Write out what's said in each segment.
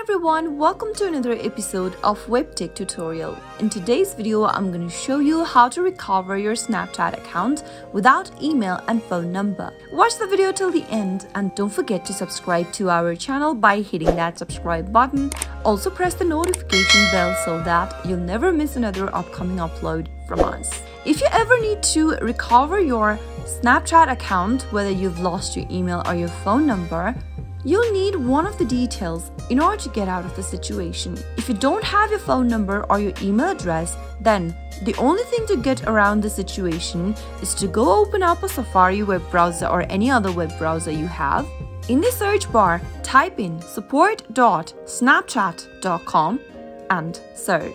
everyone, welcome to another episode of WebTech tutorial. In today's video, I'm going to show you how to recover your Snapchat account without email and phone number. Watch the video till the end and don't forget to subscribe to our channel by hitting that subscribe button. Also press the notification bell so that you'll never miss another upcoming upload from us. If you ever need to recover your Snapchat account, whether you've lost your email or your phone number, You'll need one of the details in order to get out of the situation. If you don't have your phone number or your email address, then the only thing to get around the situation is to go open up a Safari web browser or any other web browser you have. In the search bar, type in support.snapchat.com and search.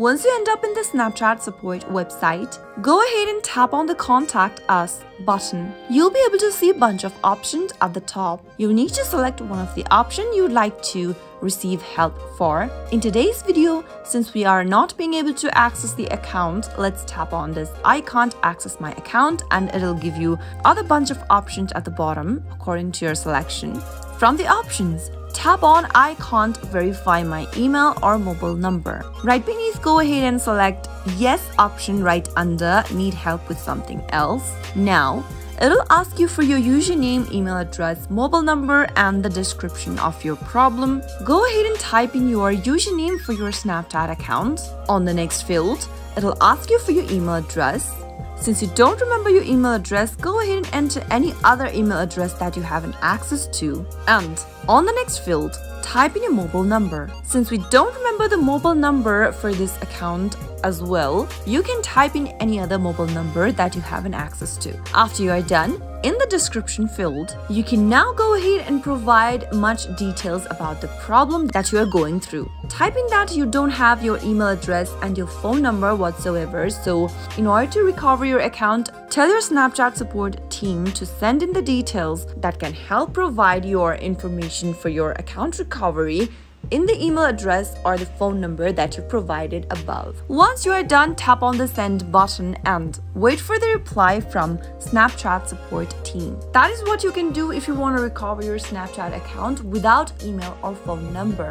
Once you end up in the Snapchat support website, go ahead and tap on the Contact Us button. You'll be able to see a bunch of options at the top. You'll need to select one of the options you'd like to receive help for. In today's video, since we are not being able to access the account, let's tap on this I can't access my account and it'll give you other bunch of options at the bottom according to your selection. From the options, Tap on I can't verify my email or mobile number. Right beneath, go ahead and select yes option right under need help with something else. Now, It'll ask you for your username, email address, mobile number, and the description of your problem. Go ahead and type in your username for your Snapchat account. On the next field, it'll ask you for your email address. Since you don't remember your email address, go ahead and enter any other email address that you have an access to. And on the next field, type in your mobile number. Since we don't remember the mobile number for this account as well, you can type in any other mobile number that you have an access to. After you are done, in the description field, you can now go ahead and provide much details about the problem that you are going through. Typing that you don't have your email address and your phone number whatsoever, so in order to recover your account, tell your Snapchat support team to send in the details that can help provide your information for your account recovery in the email address or the phone number that you provided above. Once you are done, tap on the send button and wait for the reply from Snapchat support team. That is what you can do if you want to recover your Snapchat account without email or phone number.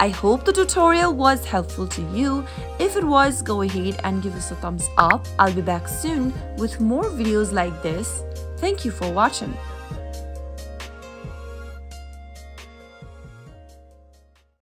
I hope the tutorial was helpful to you. If it was, go ahead and give us a thumbs up. I'll be back soon with more videos like this. Thank you for watching.